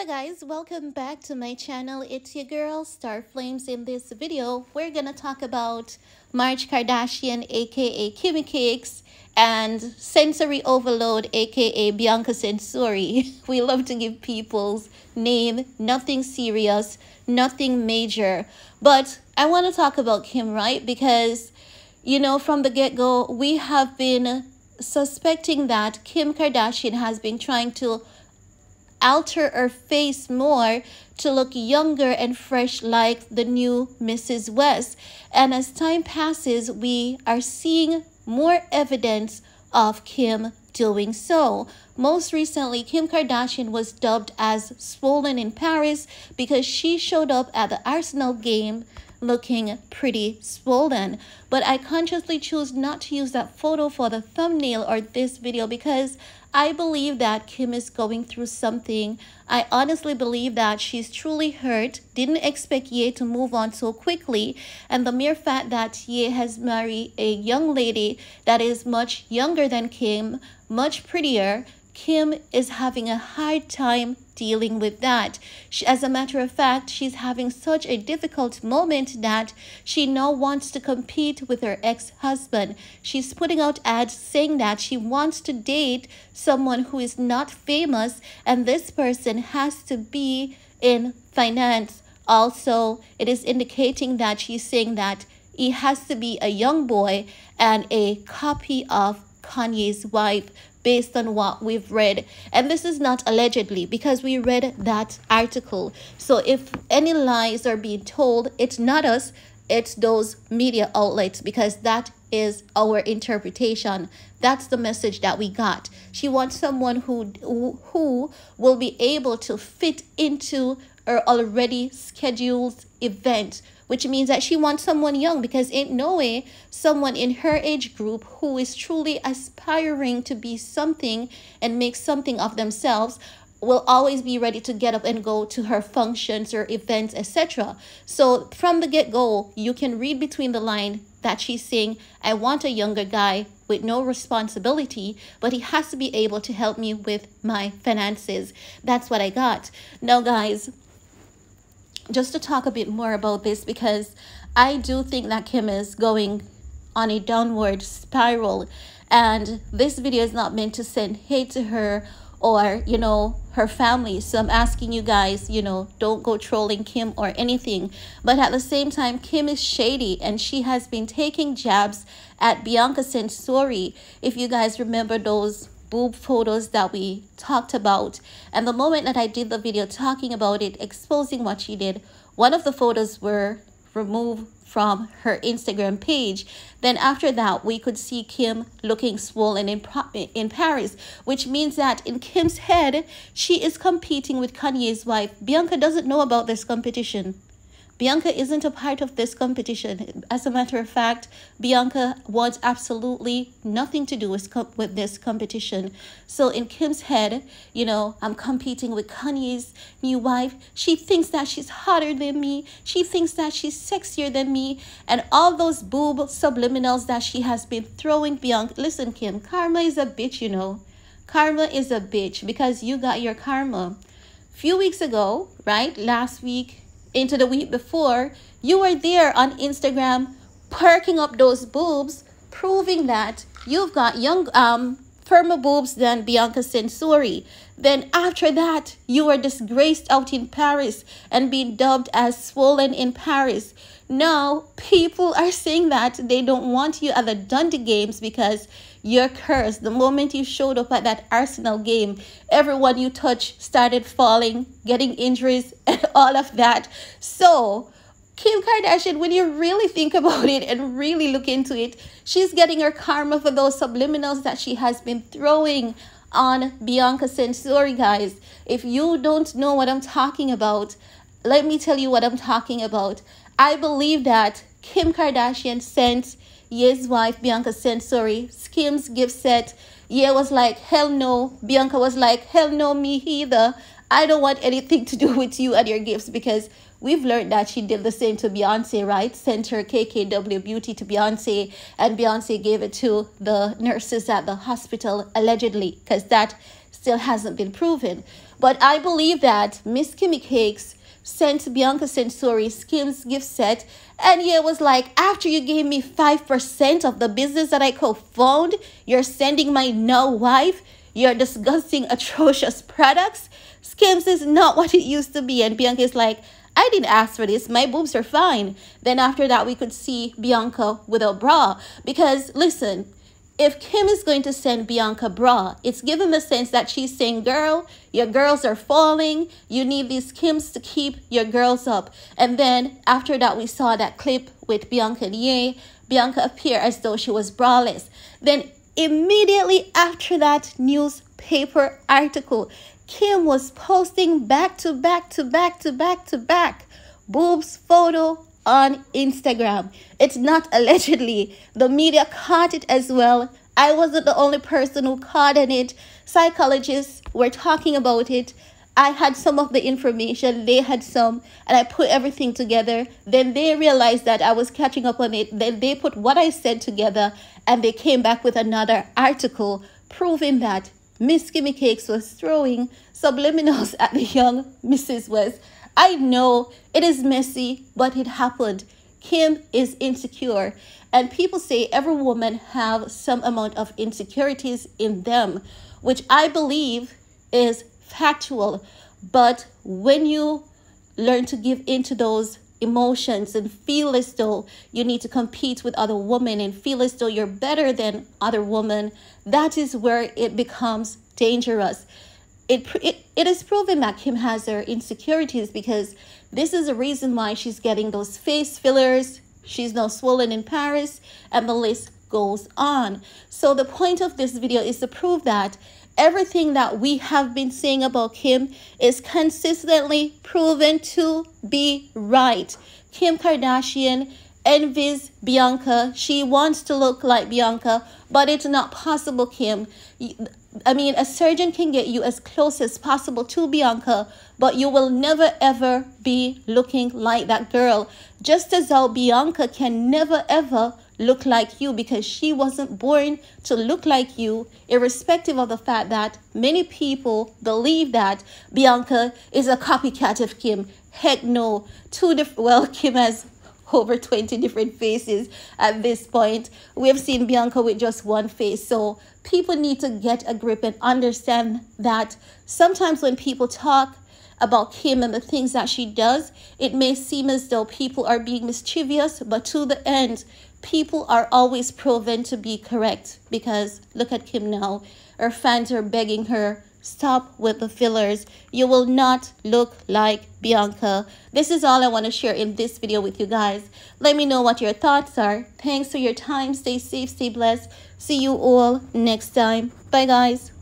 hello guys. Welcome back to my channel. It's your girl star flames in this video we're gonna talk about march kardashian aka kimmy cakes and Censori overload aka bianca censori we love to give people's name. Nothing serious nothing major. But i want to talk about kim right? Because you know from the get-go we have been suspecting that kim kardashian has been trying to alter her face more to look younger and fresh like the new Mrs. West. And as time passes, we are seeing more evidence of Kim doing so. Most recently, Kim Kardashian was dubbed as swollen in Paris because she showed up at the Arsenal game looking pretty swollen. But I consciously choose not to use that photo for the thumbnail or this video because I believe that Kim is going through something. I honestly believe that she's truly hurt, didn't expect Ye to move on so quickly, and the mere fact that Ye has married a young lady that is much younger than Kim, much prettier, Kim is having a hard time dealing with that. She, as a matter of fact, she's having such a difficult moment that she now wants to compete with her ex-husband. She's putting out ads saying that she wants to date someone who is not famous and this person has to be in finance. Also, it is indicating that she's saying that he has to be a young boy and a copy of Kanye's wife based on what we've read. And this is not allegedly because we read that article. So if any lies are being told, it's not us, it's those media outlets because that is our interpretation. That's the message that we got. She wants someone who who will be able to fit into her already scheduled event which means that she wants someone young because ain't no way someone in her age group who is truly aspiring to be something and make something of themselves will always be ready to get up and go to her functions or events etc so from the get-go you can read between the line that she's saying i want a younger guy with no responsibility but he has to be able to help me with my finances. That's what i got. Now guys just to talk a bit more about this because I do think that Kim is going on a downward spiral. And this video is not meant to send hate to her or you know her family. So i'm asking you guys you know don't go trolling kim or anything. But at the same time kim is shady and she has been taking jabs at bianca censori if you guys remember those boob photos that we talked about. And the moment that I did the video talking about it, exposing what she did, one of the photos were removed from her Instagram page. Then after that, we could see Kim looking swollen in, in Paris, which means that in Kim's head, she is competing with Kanye's wife. Bianca doesn't know about this competition. Bianca isn't a part of this competition. As a matter of fact, Bianca wants absolutely nothing to do with, with this competition. So in Kim's head, you know, I'm competing with Kanye's new wife. She thinks that she's hotter than me. She thinks that she's sexier than me. And all those boob subliminals that she has been throwing Bianca. Listen, Kim, karma is a bitch, you know. Karma is a bitch because you got your karma. Few weeks ago, right? Last week, into the week before, you were there on Instagram perking up those boobs, proving that you've got young, um, firmer boobs than Bianca Censori. Then after that, you were disgraced out in Paris and being dubbed as swollen in Paris. Now, people are saying that they don't want you at the Dundee Games because you're cursed. The moment you showed up at that Arsenal game, everyone you touched started falling, getting injuries, and all of that. So, Kim Kardashian, when you really think about it and really look into it, she's getting her karma for those subliminals that she has been throwing on Bianca Censori, guys. If you don't know what I'm talking about, let me tell you what I'm talking about. I believe that Kim Kardashian sent Ye's wife, Bianca Censori, Skims gift set. Ye was like, hell no. Bianca was like, hell no, me either. I don't want anything to do with you and your gifts because we've learned that she did the same to Beyonce, right? Sent her KKW Beauty to Beyonce and Beyonce gave it to the nurses at the hospital, allegedly, because that still hasn't been proven. But I believe that Miss Kimmy Cakes sent Bianca Censori Skims gift set. And yeah, it was like, after you gave me 5% of the business that I co-found, you're sending my now wife your disgusting, atrocious products. Skims is not what it used to be. And Bianca is like, I didn't ask for this. My boobs are fine. Then after that, we could see Bianca with a bra. Because listen, if Kim is going to send Bianca bra, it's given the sense that she's saying, girl, your girls are falling. You need these Skims to keep your girls up. And then after that, we saw that clip with Bianca Ye. Bianca appeared as though she was braless. Then immediately after that newspaper article, Kim was posting back to back to back to back to back boobs photo on Instagram. It's not allegedly. The media caught it as well. I wasn't the only person who caught on it. Psychologists were talking about it. I had some of the information, they had some, and I put everything together. Then they realized that I was catching up on it. Then they put what I said together and they came back with another article proving that Miss Kimmy Cakes was throwing subliminals at the young Mrs. West I know it is messy, but it happened. Kim is insecure. And people say every woman have some amount of insecurities in them, which I believe is factual. But when you learn to give into those emotions and feel as though you need to compete with other women and feel as though you're better than other women, that is where it becomes dangerous it, it, it is proven that Kim has her insecurities because this is the reason why she's getting those face fillers. She's now swollen in Paris and the list goes on. So the point of this video is to prove that everything that we have been saying about Kim is consistently proven to be right. Kim Kardashian envies Bianca. She wants to look like Bianca, but it's not possible, Kim. I mean, a surgeon can get you as close as possible to Bianca, but you will never ever be looking like that girl. Just as how Bianca can never ever look like you because she wasn't born to look like you, irrespective of the fact that many people believe that Bianca is a copycat of Kim. Heck no. Two different, well, Kim has over 20 different faces at this point. We have seen Bianca with just one face. So people need to get a grip and understand that sometimes when people talk about Kim and the things that she does, it may seem as though people are being mischievous, but to the end, people are always proven to be correct because look at Kim now. Her fans are begging her Stop with the fillers. You will not look like Bianca. This is all I want to share in this video with you guys. Let me know what your thoughts are. Thanks for your time. Stay safe, stay blessed. See you all next time. Bye, guys.